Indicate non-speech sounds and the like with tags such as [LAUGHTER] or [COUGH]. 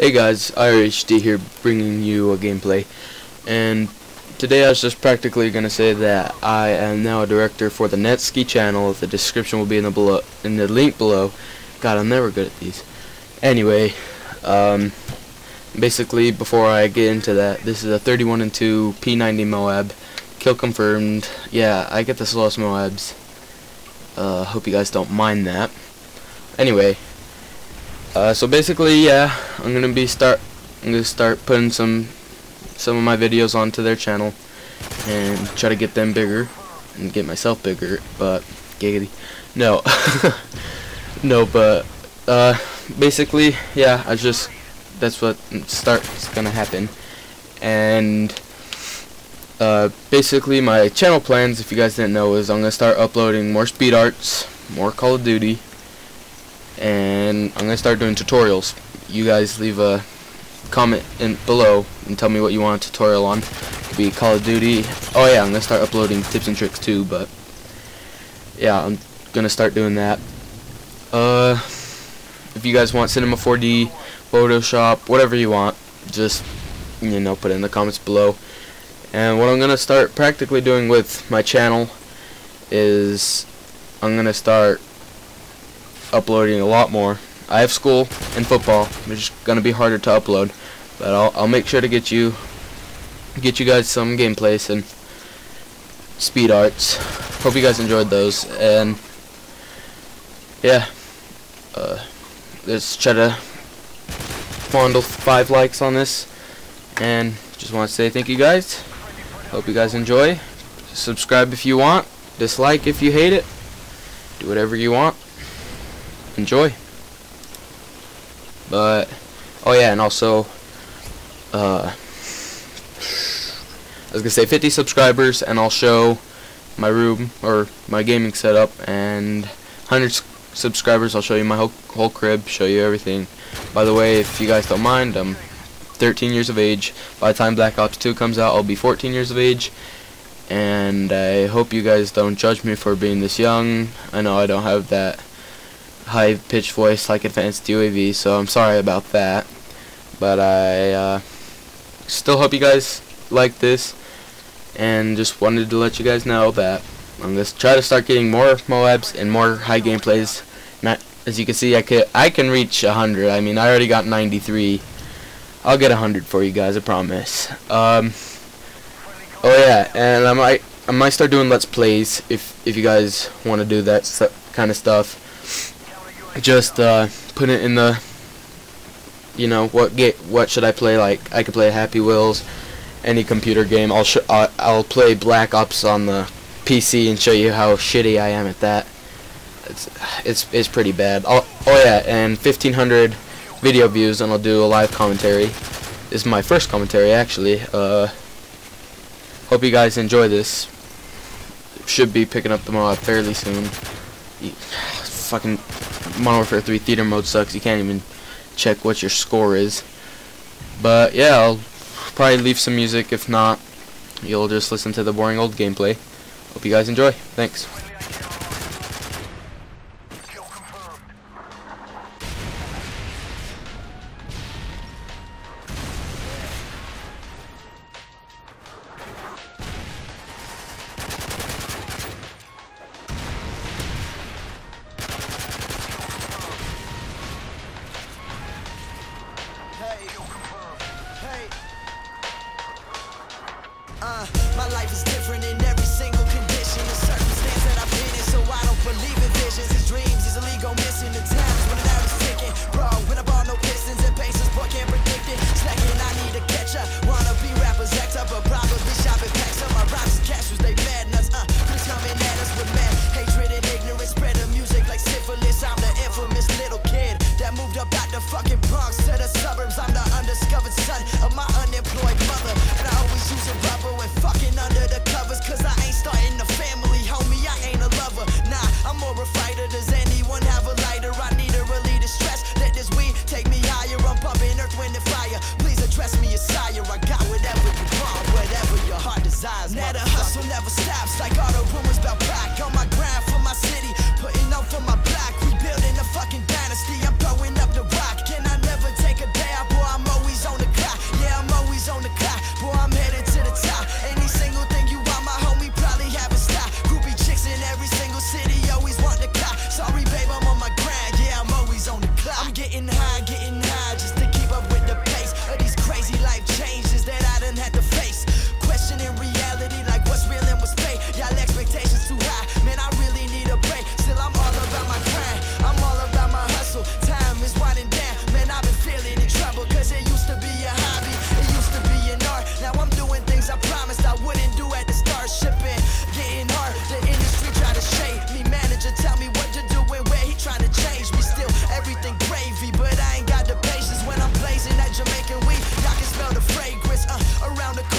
Hey guys, IRHD here bringing you a gameplay and today I was just practically going to say that I am now a director for the Netsky channel. The description will be in the below in the link below. God, I'm never good at these. Anyway, um, basically before I get into that, this is a 31 and 2 P90 Moab. Kill confirmed. Yeah, I get the slowest Moabs. Uh, hope you guys don't mind that. Anyway, uh, so basically, yeah, I'm gonna be start. I'm gonna start putting some some of my videos onto their channel and try to get them bigger and get myself bigger. But giggity, no, [LAUGHS] no. But uh, basically, yeah, I just that's what starts gonna happen. And uh, basically, my channel plans, if you guys didn't know, is I'm gonna start uploading more speed arts, more Call of Duty and I'm gonna start doing tutorials. You guys leave a comment in below and tell me what you want a tutorial on. Could be Call of Duty. Oh yeah, I'm gonna start uploading tips and tricks too, but yeah, I'm gonna start doing that. Uh, if you guys want Cinema 4D, Photoshop, whatever you want, just you know put it in the comments below. And what I'm gonna start practically doing with my channel is I'm gonna start uploading a lot more. I have school and football, which is gonna be harder to upload, but I'll I'll make sure to get you get you guys some gameplays and speed arts. Hope you guys enjoyed those and yeah, uh, let's try to fondle five likes on this and just want to say thank you guys. Hope you guys enjoy. Subscribe if you want. Dislike if you hate it. Do whatever you want enjoy. But, oh yeah, and also, uh, I was gonna say 50 subscribers, and I'll show my room or my gaming setup, and 100 subscribers, I'll show you my whole whole crib, show you everything. By the way, if you guys don't mind, I'm 13 years of age. By the time Black Ops 2 comes out, I'll be 14 years of age. And I hope you guys don't judge me for being this young. I know I don't have that high pitched voice like advanced UAV, so I'm sorry about that. But I uh, still hope you guys like this, and just wanted to let you guys know that I'm gonna try to start getting more Moabs and more high gameplays. Not as you can see, I can I can reach 100. I mean, I already got 93. I'll get 100 for you guys, I promise. Um, oh yeah, and I might I might start doing let's plays if if you guys want to do that kind of stuff just uh, put it in the you know what get what should I play like I could play Happy Wheels any computer game. I'll uh, I'll play Black Ops on the PC and show you how shitty I am at that. It's it's, it's pretty bad. I'll, oh yeah and 1500 video views and I'll do a live commentary. This is my first commentary actually. Uh, hope you guys enjoy this. Should be picking up the mod fairly soon. [SIGHS] Fucking Modern Warfare 3 theater mode sucks. You can't even check what your score is. But yeah, I'll probably leave some music. If not, you'll just listen to the boring old gameplay. Hope you guys enjoy. Thanks. Uh, my life is different in every single condition and circumstance that I've been in, so I don't believe in visions. It's dreams, it's illegal missing the times when an hour's ticking. Bro, when I ball no pistons and paces, boy, can't predict it. Slacking, I need to catch up. Wanna be rappers, act up, but probably shopping packs up. My rhymes and cashews, they mad nuts. Uh, please coming at us with mad hatred and ignorance. Spread the music like syphilis. I'm the infamous little kid that moved up out the fucking Bronx to the suburbs. I'm the undiscovered son of my unemployed mother, and I always use a rubber. Fucking under the covers, cause I smell the fragrance uh, around the